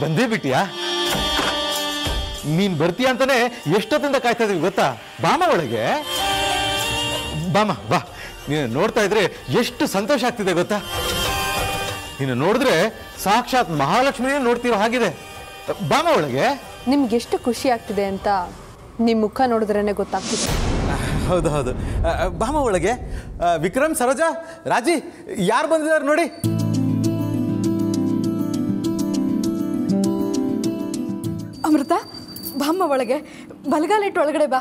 ಬಂದೇ ಬಿಟ್ಟಿಯಾ? ನೀನ್ ಬರ್ತೀಯ ಅಂತಾನೆ ಎಷ್ಟೊತ್ತಿಂದ ಕಾಯ್ತಾ ಇದೀವಿ ಗೊತ್ತಾ? ಬಾಮ ಒಳಗೆ. ಬಾಮ ಬಾ. ನೀನು ನೋಡ್ತಾ ಇದ್ರೆ ಎಷ್ಟು ಸಂತೋಷ ಆಗ್ತಿದೆ ಗೊತ್ತಾ? ನೀನು ನೋಡಿದ್ರೆ ಸಾಕ್ಷಾತ್ ಮಹಾಲಕ್ಷ್ಮಿನೇ ನೋಡ್ತಿರೋ ಹಾಗಿದೆ. ಬಾಮ ಒಳಗೆ. ನಿಮ್ಗೆ ಎಷ್ಟು ಖುಷಿ ಆಗ್ತಿದೆ ಅಂತ ನಿಮ್ಮ ಮುಖ ನೋಡಿದ್ರೇನೆ ಗೊತ್ತಾಗ್ತಿದೆ. ಹೌದು ಹೌದು. ಬಾಮ ಒಳಗೆ. ವಿಕ್ರಮ್ ಸರೋಜಾ ರಾಜಿ ಯಾರು ಬಂದಿದ್ದಾರೆ ನೋಡಿ? ಅಮೃತ, ಬಾಮ್ಮ ಒಳಗೆ. ಬಲಗಾಲಿಟ್ಟು ಒಳಗಡೆ ಬಾ.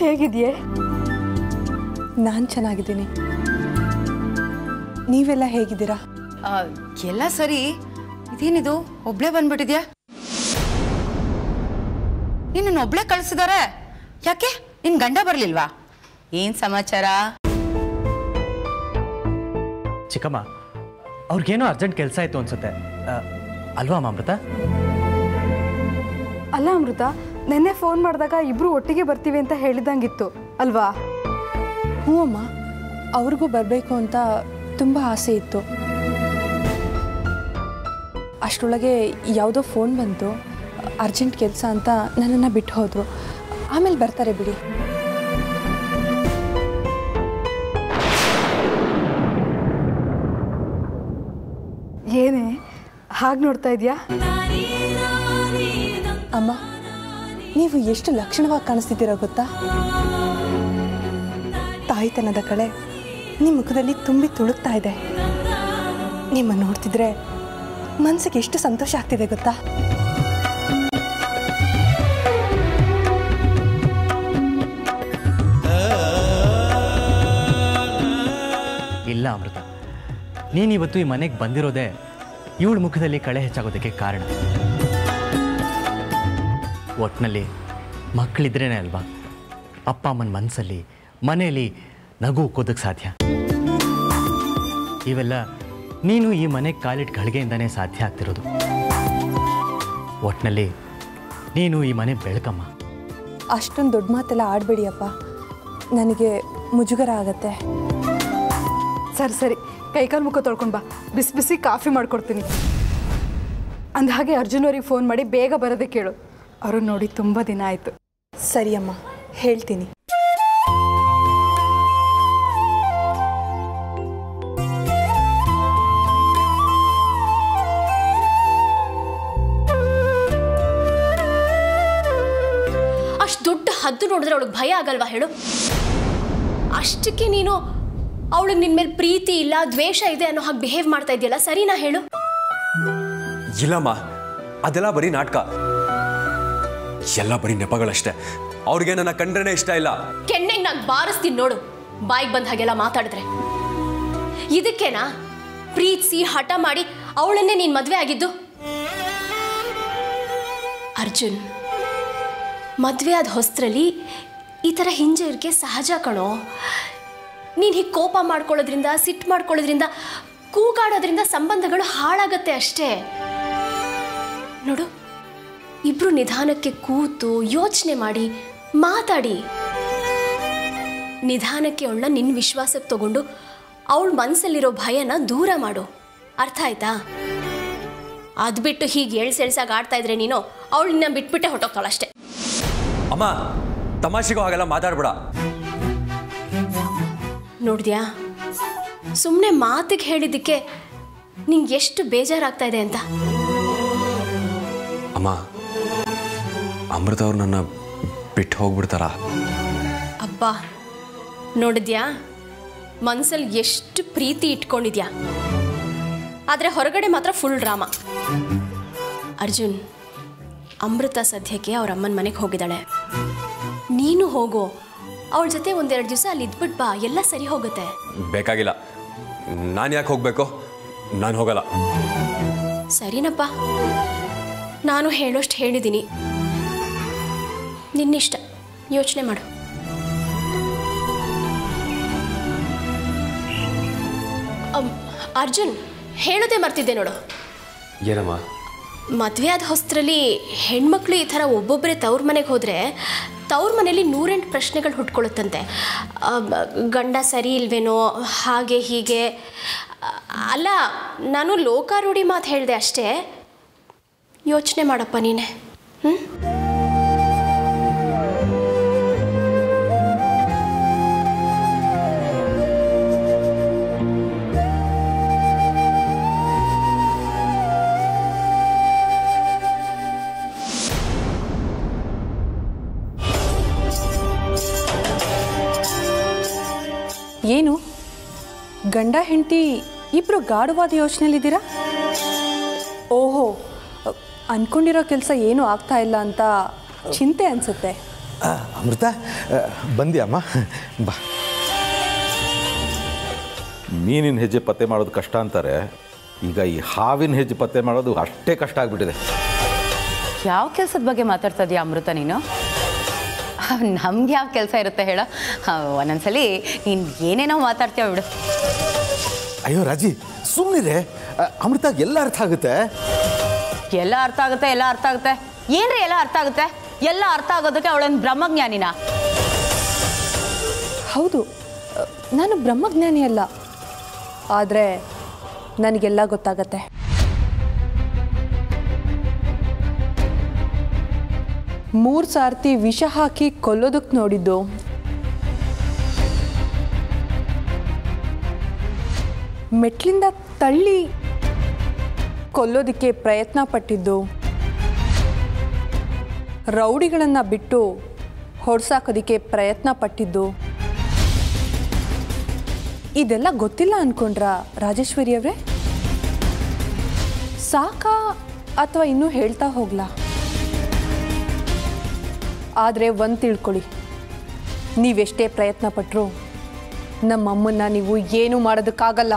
ಹೇಗಿದೆಯೇ? ನಾನು ಚೆನ್ನಾಗಿದ್ದೀನಿ. ನೀವೆಲ್ಲ ಹೇಗಿದ್ದೀರಾ? ಎಲ್ಲ ಸರಿ. ಇದೇನಿದು? ಒಬ್ಳೆ ಬಂದ್ಬಿಟ್ಟಿದ್ಯಾ? ನಿನ್ನ ಒಬ್ಳೆ ಕಳಿಸಿದಾರೆ? ಯಾಕೆ? ನಿನ್ ಗಂಡ ಬರ್ಲಿಲ್ವಾ? ಏನ್ ಸಮಾಚಾರ? ಚಿಕ್ಕಮ್ಮ ಅವ್ರಿಗೇನೋ ಅರ್ಜೆಂಟ್ ಕೆಲಸ ಆಯ್ತು ಅನ್ಸುತ್ತೆ. ಅಲ್ವಾ ಅಮ್ಮ ಅಮೃತ ಅಲ್ಲ ಅಮೃತ ನೆನ್ನೆ ಫೋನ್ ಮಾಡಿದಾಗ ಇಬ್ರು ಒಟ್ಟಿಗೆ ಬರ್ತೀವಿ ಅಂತ ಹೇಳಿದಂಗಿತ್ತು. ಅಲ್ವಾ? ಹ್ಞೂ ಅಮ್ಮ ಅವ್ರಿಗೂ ಬರಬೇಕು ಅಂತ ತುಂಬ ಆಸೆ ಇತ್ತು. ಅಷ್ಟರೊಳಗೆ ಯಾವುದೋ ಫೋನ್ ಬಂತು ಅರ್ಜೆಂಟ್ ಕೆಲಸ ಅಂತ ನನ್ನನ್ನು ಬಿಟ್ಟು ಹೋದರು ಆಮೇಲೆ ಬರ್ತಾರೆ ಬಿಡಿ. ಏನೇ, ಹಾಗೆ ನೋಡ್ತಾ ಇದೆಯಾ? ಅಮ್ಮ, ನೀವು ಎಷ್ಟು ಲಕ್ಷಣವಾಗಿ ಕಾಣಿಸ್ತಿದ್ದೀರಾ ಗೊತ್ತಾ? ತಾಯಿತನದ ಕಳೆ ನಿಮ್ಮ ಮುಖದಲ್ಲಿ ತುಂಬಿ ತುಳುಕ್ತಾ ಇದೆ. ನಿಮ್ಮನ್ನು ನೋಡ್ತಿದ್ರೆ ಮನಸ್ಸಿಗೆ ಎಷ್ಟು ಸಂತೋಷ ಆಗ್ತಿದೆ ಗೊತ್ತಾ? ಇಲ್ಲ, ಅಮೃತ. ನೀನಿವತ್ತು ಈ ಮನೆಗೆ ಬಂದಿರೋದೇ ಇವಳ ಮುಖದಲ್ಲಿ ಕಳೆ ಹೆಚ್ಚಾಗೋದಕ್ಕೆ ಕಾರಣ. ಒಟ್ಟಿನಲ್ಲಿ ಮಕ್ಕಳಿದ್ರೇನೆ ಅಲ್ವಾ? ಅಪ್ಪ ಅಮ್ಮನ ಮನಸ್ಸಲ್ಲಿ ಮನೆಯಲ್ಲಿ ನಗು ಕೂದಕ್ಕೆ ಸಾಧ್ಯ. ಇವೆಲ್ಲ ನೀನು ಈ ಮನೆಗೆ ಕಾಲಿಟ್ಟು ಗಳಿಗೆಯಿಂದನೇ ಸಾಧ್ಯ ಆಗ್ತಿರೋದು. ಒಟ್ಟಿನಲ್ಲಿ ನೀನು ಈ ಮನೆ ಬೆಳಕಮ್ಮ. ಅಷ್ಟೊಂದು ದೊಡ್ಡ ಮಾತೆಲ್ಲ ಆಡಬೇಡಿಯಪ್ಪ ನನಗೆ ಮುಜುಗರ ಆಗತ್ತೆ. ಸರಿ ಸರಿ. ಕೈಕಾಲು ಮುಖ ತೊಳ್ಕೊಂಡು ಬಾ. ಬಿಸಿ ಬಿಸಿ ಕಾಫಿ ಮಾಡ್ಕೊಡ್ತೀನಿ. ಅಂದ ಹಾಗೆ ಅರ್ಜುನ್ ಅವ್ರಿಗೆ ಫೋನ್ ಮಾಡಿ ಬೇಗ ಬರೋದೇ ಕೇಳು. ಅವರು ನೋಡಿ ತುಂಬ ದಿನ ಆಯಿತು. ಸರಿ ಅಮ್ಮ, ಹೇಳ್ತೀನಿ. ಅಷ್ಟು ದೊಡ್ಡ ಹದ್ದು ನೋಡಿದ್ರೆ ಅವಳಿಗೆ ಭಯ ಆಗಲ್ವಾ ಹೇಳು? ಅಷ್ಟಕ್ಕೆ ನೀನು ಅವಳಿಗೆ ನಿನ್ ಮೇಲೆ ಪ್ರೀತಿ ಇಲ್ಲ ದ್ವೇಷ ಇದೆ ಅನ್ನೋ ಹಾಗೆ ಬಿಹೇವ್ ಮಾಡ್ತಾ ಇದೆಯಲ್ಲ ಸರಿನಾ ಹೇಳು? ಇಲ್ಲಮ್ಮ ಅದೆಲ್ಲ ಬರೀ ನಾಟಕ. ಎಲ್ಲ ಬರೀ ನೆಪಗಳಷ್ಟೇ. ಅವ್ರಿಗೆ ನನ್ನ ಕಂಡ್ರೇನೆ ಇಷ್ಟ ಇಲ್ಲ. ಕೆನ್ನೆಗೆ ನಾನು ಬಾರಿಸ್ತೀನಿ ನೋಡು ಬಾಯಿಗೆ ಬಂದ ಹಾಗೆಲ್ಲ ಮಾತಾಡಿದ್ರೆ. ಇದಕ್ಕೇನಾ? ಪ್ರೀತಿಸಿ ಹಠ ಮಾಡಿ ಅವಳನ್ನೇ ನೀನು ಮದುವೆ ಆಗಿದ್ದು? ಅರ್ಜುನ್ ಮದುವೆ ಆದ ಹೊಸ್ತ್ರಲ್ಲಿ ಈ ಥರ ಹಿಂಜರಿಕೆ ಸಹಜ ಕಣೋ. ನೀನು ಹೀಗೆ ಕೋಪ ಮಾಡ್ಕೊಳ್ಳೋದ್ರಿಂದ ಸಿಟ್ಟು ಮಾಡ್ಕೊಳ್ಳೋದ್ರಿಂದ, ಕೂಗಾಡೋದ್ರಿಂದ ಸಂಬಂಧಗಳು ಹಾಳಾಗತ್ತೆ ಅಷ್ಟೇ. ನೋಡು, ಇಬ್ರು ನಿಧಾನಕ್ಕೆ ಕೂತು ಯೋಚನೆ ಮಾಡಿ, ಮಾತಾಡಿ. ನಿಧಾನಕ್ಕೆ ಅವಳನ್ನ ನಿನ್ನ ವಿಶ್ವಾಸಕ್ಕೆ ತಗೊಂಡು ಅವಳ ಮನಸ್ಸಲ್ಲಿರೋ ಭಯನ ದೂರ ಮಾಡು. ಅರ್ಥ ಆಯ್ತಾ? ಅದು ಬಿಟ್ಟು ಹೀಗೆ ಎಳ್ಸೆಳ್ಸಾಗಿ ಆಡ್ತಾ ಇದ್ರೆ ನೀನು ಅವಳನ್ನ ಬಿಟ್ಬಿಟ್ಟೆ ಹೊಟ್ಟೋಗ್ತಾಳಷ್ಟೇ ಅಮ್ಮ, ತಮಾಷೆಗೂ ಹಾಗೆಲ್ಲ ಮಾತಾಡ್ಬೇಡ. ನೋಡಿದ್ಯಾ? ಸುಮ್ಮನೆ ಮಾತಿಗೆ ಹೇಳಿದ್ದಕ್ಕೆ ನಿಂಗೆ ಎಷ್ಟು ಬೇಜಾರಾಗ್ತಾ ಇದೆ ಅಂತ? ಅಮ್ಮ ಅಮೃತ ಅವ್ರು ನನ್ನ ಬಿಟ್ಟು ಹೋಗ್ಬಿಡ್ತಾರ? ಅಬ್ಬಾ ನೋಡಿದ್ಯಾ? ಮನ್ಸಲ್ಲಿ ಎಷ್ಟು ಪ್ರೀತಿ ಇಟ್ಕೊಂಡಿದ್ಯಾ? ಆದರೆ ಹೊರಗಡೆ ಮಾತ್ರ ಫುಲ್ ಡ್ರಾಮಾ ಅರ್ಜುನ್ ಅಮೃತ ಸದ್ಯಕ್ಕೆ ಅವ್ರ ಅಮ್ಮನ ಮನೆಗೆ ಹೋಗಿದ್ದಾಳೆ. ನೀನು ಹೋಗು. ಅವಳ ಜೊತೆ ಒಂದೆರಡು ದಿವಸ ಅಲ್ಲಿ ಇದ್ಬಿಟ್ ಬಾ ಎಲ್ಲ ಸರಿ ಹೋಗುತ್ತೆ. ಬೇಕಾಗಿಲ್ಲ. ನಾನು ಯಾಕೆ ಹೋಗ್ಬೇಕು? ನಾನು ಹೋಗಲ್ಲ. ಸರಿನಪ್ಪ. ನಾನು ಹೇಳೋಷ್ಟು ಹೇಳಿದ್ದೀನಿ ನಿನ್ನಿಷ್ಟ. ಯೋಚನೆ ಮಾಡು. ಅರ್ಜುನ್ ಹೇಳೋದೇ ಮರ್ತಿದ್ದೆ ನೋಡು. ಏನಮ್ಮ? ಮದುವೆ ಆದ ಹೊಸ್ತರಲ್ಲಿ ಹೆಣ್ಮಕ್ಳು ಈ ಥರ ಒಬ್ಬೊಬ್ಬರೇ ತವ್ರ ಮನೆಗೆ ಹೋದರೆ ತವ್ರ ಮನೇಲಿ ನೂರೆಂಟು ಪ್ರಶ್ನೆಗಳು ಹುಟ್ಕೊಳ್ಳುತ್ತಂತೆ. ಗಂಡ ಸರಿ ಇಲ್ವೇನೋ, ಹಾಗೆ ಹೀಗೆ. ಅಲ್ಲ, ನಾನು ಲೋಕಾರೂಢಿ ಮಾತು ಹೇಳಿದೆ ಅಷ್ಟೇ. ಯೋಚನೆ ಮಾಡಪ್ಪ ನೀನೆ. ಹ್ಞೂ ಏನು? ಗಂಡ ಹೆಂಡತಿ ಇಬ್ಬರು ಗಾಢವಾದ ಯೋಚನೆಯಲ್ಲಿದ್ದೀರಾ? ಓಹೋ ಅನ್ಕೊಂಡಿರೋ ಕೆಲಸ ಏನೂ ಆಗ್ತಾ ಇಲ್ಲ ಅಂತ ಚಿಂತೆ ಅನಿಸುತ್ತೆ. ಆ, ಅಮೃತ ಬಂದಿ ಅಮ್ಮ? ಬಾ. ಮೀನಿನ ಹೆಜ್ಜೆ ಪತ್ತೆ ಮಾಡೋದು ಕಷ್ಟ ಅಂತಾರೆ. ಈಗ ಈ ಹಾವಿನ ಹೆಜ್ಜೆ ಪತ್ತೆ ಮಾಡೋದು ಅಷ್ಟೇ ಕಷ್ಟ ಆಗಿಬಿಟ್ಟಿದೆ. ಯಾವ ಕೆಲಸದ ಬಗ್ಗೆ ಮಾತಾಡ್ತಾ ಇದೀಯ ಅಮೃತ ನೀನು? ನಮ್ಗೆ ಯಾವ ಕೆಲಸ ಇರುತ್ತೆ ಹೇಳೋ. ಒಂದೊಂದ್ಸಲಿ ನೀನು ಏನೇನೋ ಮಾತಾಡ್ತೀಯ ಬಿಡು. ಅಯ್ಯೋ ರಾಜಿ ಸುಮ್ಮನಿರೆ ಅಮೃತ ಎಲ್ಲ ಅರ್ಥ ಆಗುತ್ತೆ? ಎಲ್ಲ ಅರ್ಥ ಆಗುತ್ತೆ ಎಲ್ಲ ಅರ್ಥ ಆಗುತ್ತೆ. ಏನ್ರಿ ಎಲ್ಲ ಅರ್ಥ ಆಗುತ್ತೆ? ಎಲ್ಲ ಅರ್ಥ ಆಗೋದಕ್ಕೆ ಅವಳೊಂದು ಬ್ರಹ್ಮಜ್ಞಾನಿನ? ಹೌದು. ನಾನು ಬ್ರಹ್ಮಜ್ಞಾನಿ ಅಲ್ಲ ಆದರೆ ನನಗೆಲ್ಲ ಗೊತ್ತಾಗತ್ತೆ. ಮೂರು ಸಾರ್ತಿ ವಿಷ ಹಾಕಿ ಕೊಲ್ಲೋದಕ್ಕೆ ನೋಡಿದ್ದು. ಮೆಟ್ಲಿಂದ ತಳ್ಳಿ ಕೊಲ್ಲೋದಕ್ಕೆ ಪ್ರಯತ್ನ ಪಟ್ಟಿದ್ದು. ರೌಡಿಗಳನ್ನು ಬಿಟ್ಟು ಹೊಡ್ಸಾಕೋದಕ್ಕೆ ಪ್ರಯತ್ನ ಪಟ್ಟಿದ್ದು. ಇದೆಲ್ಲ ಗೊತ್ತಿಲ್ಲ ಅನ್ಕೊಂಡ್ರ ರಾಜೇಶ್ವರಿ ಅವರೇ? ಸಾಕಾ ಅಥವಾ ಇನ್ನೂ ಹೇಳ್ತಾ ಹೋಗ್ಲಾ? ಆದರೆ ಒಂದು ತಿಳ್ಕೊಳ್ಳಿ. ನೀವೆಷ್ಟೇ ಪ್ರಯತ್ನ ಪಟ್ಟರು ನಮ್ಮಮ್ಮನ್ನ ನೀವು ಏನೂ ಮಾಡೋದಕ್ಕಾಗಲ್ಲ.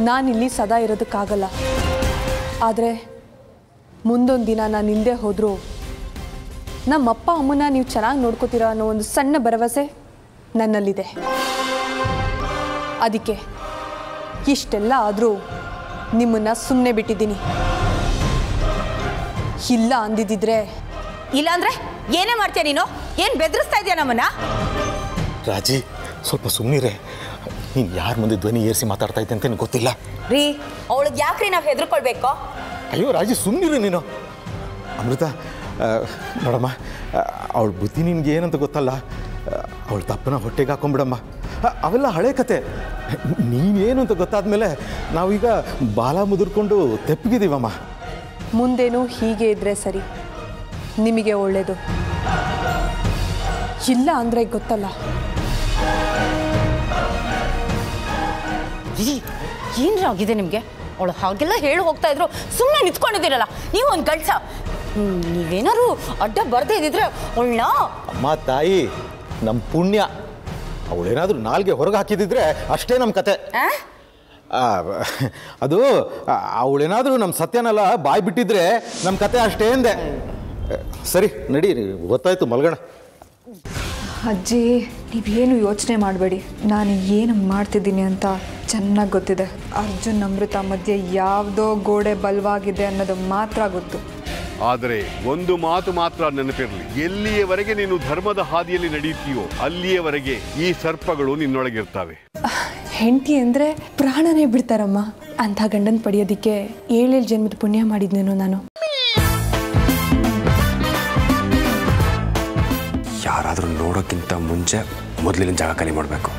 ನಾನಿಲ್ಲಿ ಸದಾ ಇರೋದಕ್ಕಾಗಲ್ಲ. ಆದರೆ ಮುಂದೊಂದು ದಿನ ನಾನು ಇಲ್ಲದೆ ಹೋದರೂ ನಮ್ಮಪ್ಪ ಅಮ್ಮನ ನೀವು ಚೆನ್ನಾಗಿ ನೋಡ್ಕೋತೀರ ಅನ್ನೋ ಒಂದು ಸಣ್ಣ ಭರವಸೆ ನನ್ನಲ್ಲಿದೆ. ಅದಕ್ಕೆ ಇಷ್ಟೆಲ್ಲ ಆದರೂ ನಿಮ್ಮನ್ನು ಸುಮ್ಮನೆ ಬಿಟ್ಟಿದ್ದೀನಿ. ಇಲ್ಲ ಅಂದಿದ್ದಿದ್ರೆ ಇಲ್ಲಾಂದ್ರೆ ಏನೇ ಮಾಡ್ತೀಯ ನೀನು? ಏನು ಬೆದರಿಸ್ತಾ ಇದೆಯಾ ನಮ್ಮನ್ನ? ರಾಜಿ ಸ್ವಲ್ಪ ಸುಮ್ಮನಿರೆ ನೀನು ಯಾರ ಮುಂದೆ ಧ್ವನಿ ಏರಿಸಿ ಮಾತಾಡ್ತಾ ಇದ್ದೆ ಅಂತ ನಿನಗೆ ಗೊತ್ತಿಲ್ಲ? ರೀ ಅವಳಿಗೆ ಯಾಕ್ರಿ ನಾವು ಹೆದರ್ಕೊಳ್ಬೇಕು? ಅಯ್ಯೋ ರಾಜಿ ಸುಮ್ಮನಿರು ನೀನು. ಅಮೃತ ನೋಡಮ್ಮ ಅವಳ ಬುದ್ಧಿ ನಿನ್ಗೆ ಏನಂತ ಗೊತ್ತಲ್ಲ? ಅವಳು ತಪ್ಪನ ಹೊಟ್ಟೆಗೆ ಹಾಕೊಂಬಿಡಮ್ಮ ಆ, ಅವೆಲ್ಲ ಹಳೆ ಕತೆ. ನೀನೇನು ಅಂತ ಗೊತ್ತಾದ್ಮೇಲೆ ನಾವೀಗ ಬಾಲ ಮುದುರ್ಕೊಂಡು ತೆಪ್ಪಗಿದ್ದೀವಮ್ಮ. ಮುಂದೇನು ಹೀಗೆ ಇದ್ರೆ ಸರಿ? ನಿಮಗೆ ಒಳ್ಳೆಯದು ಇಲ್ಲ ಅಂದರೆ ಗೊತ್ತಲ್ಲ. ಏನ್ರ ಏನ್ರಿ ಆಗಿದೆ ನಿಮಗೆ? ಅವಳು ಹಾಗೆಲ್ಲ ಹೇಳಿ ಹೋಗ್ತಾ ಇದ್ರು. ಸುಮ್ಮನೆ ನಿಂತ್ಕೊಂಡಿದ್ದೀರಲ್ಲ ನೀವು ಒಂದು ಹ್ಮ್, ನೀವೇನಾದ್ರು ಅಡ್ಡ ಬರದೇ ಇದ್ದಿದ್ರೆ ಅವಳನ್ನ ಅಮ್ಮ ತಾಯಿ ನಮ್ಮ ಪುಣ್ಯ. ಅವಳೇನಾದರೂ ನಾಲ್ಗೆ ಹೊರಗೆ ಹಾಕಿದಿದ್ರೆ ಅಷ್ಟೇ ನಮ್ಮ ಕತೆ. ಅದು ಅವಳೇನಾದರೂ ನಮ್ಮ ಸತ್ಯನೆಲ್ಲ ಬಾಯಿ ಬಿಟ್ಟಿದ್ರೆ ನಮ್ಮ ಕತೆ ಅಷ್ಟೇ ಅಂದೆ ಸರಿ ನಡಿ ಗೊತ್ತಾಯ್ತು ಮಲ್ಗಣ. ಅಜ್ಜಿ ನೀವೇನು ಯೋಚನೆ ಮಾಡಬೇಡಿ. ನಾನು ಏನು ಮಾಡ್ತಿದ್ದೀನಿ ಅಂತ ಚೆನ್ನಾಗಿ ಗೊತ್ತಿದೆ. ಅರ್ಜುನ್ ಅಮೃತ ಮಧ್ಯೆ ಯಾವುದೋ ಗೋಡೆ ಬಲವಾಗಿದೆ ಅನ್ನೋದು ಮಾತ್ರ ಗೊತ್ತು. ಆದರೆ ಒಂದು ಮಾತು ಮಾತ್ರ ನೆನಪಿರಲಿ. ಎಲ್ಲಿಯವರೆಗೆ ನೀನು ಧರ್ಮದ ಹಾದಿಯಲ್ಲಿ ನಡೆಯುತ್ತೀಯೋ ಅಲ್ಲಿಯವರೆಗೆ ಈ ಸರ್ಪಗಳು ನಿನ್ನೊಳಗಿರ್ತವೆ. ಹೆಂಡತಿ ಅಂದರೆ ಪ್ರಾಣನೇ ಬಿಡ್ತಾರಮ್ಮ. ಅಂತ ಗಂಡನ ಪಡೆಯೋದಿಕ್ಕೆ ಏಳೇಳು ಜನ್ಮದ ಪುಣ್ಯ ಮಾಡಿದ್ನೇನೋ ನಾನು. ಯಾರಾದರೂ ನೋಡೋಕ್ಕಿಂತ ಮುಂಚೆ ಮೊದಲಿನ ಜಾಗ ಖಾಲಿ ಮಾಡಬೇಕು.